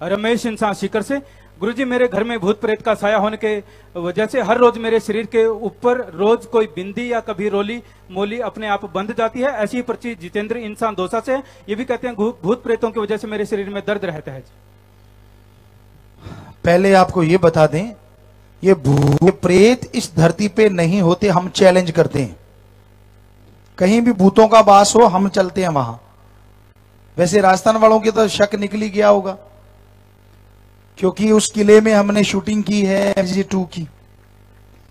रमेश इंसान सीकर से, गुरुजी मेरे घर में भूत प्रेत का साया होने के वजह से हर रोज मेरे शरीर के ऊपर रोज कोई बिंदी या कभी रोली, मोली अपने आप बंध जाती है। ऐसी पर्ची जितेंद्र इंसान दोसा से। ये भी कहते हैं भूत प्रेतों की वजह से मेरे शरीर में दर्द रहता है। पहले आपको ये बता दें, ये भूत प्रेत इस धरती पे नहीं होते, हम चैलेंज करते हैं। कहीं भी भूतों का वास हो, हम चलते हैं वहाँ। वैसे राजस्थान वालों के तो शक निकली गया होगा। क्योंकि उस किले में हमने शूटिंग की है जी टू की।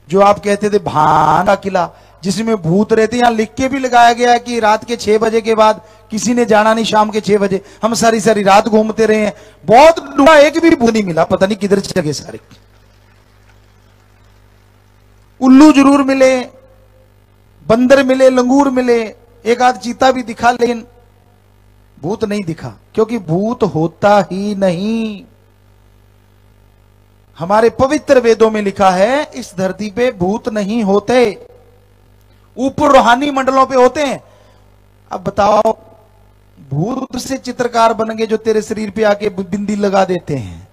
जो आप कहते थे भान का किला, जिसमें भूत रहते यहाँ लिख के भी लगाया गया है कि रात के छह बजे के बाद किसी ने जाना नहीं, शाम के छह बजे। हम सारी सारी रात घूमते रहे हैं। बहुत ढूंढा एक भी भूत नहीं मिला, पता नहीं किधर चले गए सारे। उल्लू ज़रूर मिले, बंदर मिले, लंगूर मिले, एक आध चीता भी दिखा, लेकिन भूत नहीं दिखा, क्योंकि भूत होता ही नहीं। हमारे पवित्र वेदों में लिखा है, इस धरती पे भूत नहीं होते। ऊपर रूहानी मंडलों पे होते हैं। अब बताओ, भूत से चित्रकार बन गए जो तेरे शरीर पे आके बिंदी लगा देते हैं।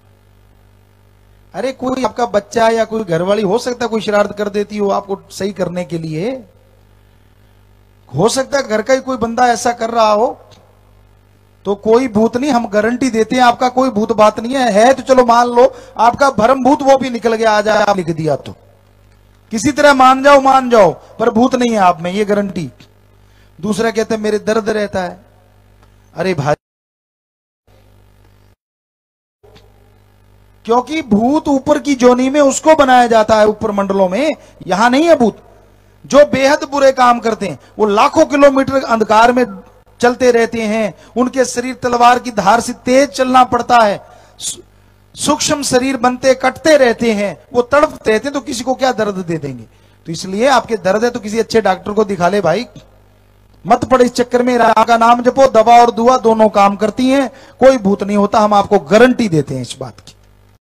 अरे कोई आपका बच्चा या कोई घरवाली हो सकता है, कोई शरारत कर देती हो आपको सही करने के लिए? हो सकता है घर का ही कोई बंदा ऐसा कर रहा हो तो कोई भूत नहीं, हम गारंटी देते हैं, आपका कोई भूत बात नहीं है। है तो चलो मान लो, आपका भरम भूत वो भी निकल गया आ जाए आप लिख दिया तो। किसी तरह मान जाओ मान जाओ, पर भूत नहीं है आप में, ये गारंटी। दूसरा कहते मेरे दर्द रहता है। अरे भाई। क्योंकि भूत ऊपर की जोनी में उसको बनाया जाता है, ऊपर मंडलों में। यहाँ नहीं है भूत। जो बेहद बुरे काम करते हैं, वो लाखों किलोमीटर अंधकार में चलते रहते हैं। उनके शरीर तलवार की धार से तेज चलना पड़ता है। सूक्ष्म शरीर बनते, कटते रहते हैं। वो तड़पते रहते हैं तो किसी को क्या दर्द दे देंगे? तो इसलिए आपके दर्द है तो किसी अच्छे डॉक्टर को दिखा ले भाई। मत पड़े इस चक्कर में। राम का नाम जपो, दवा और दुआ दोनों काम करती हैं। कोई भूत नहीं होता, हम आपको गारंटी देते हैं इस बात की।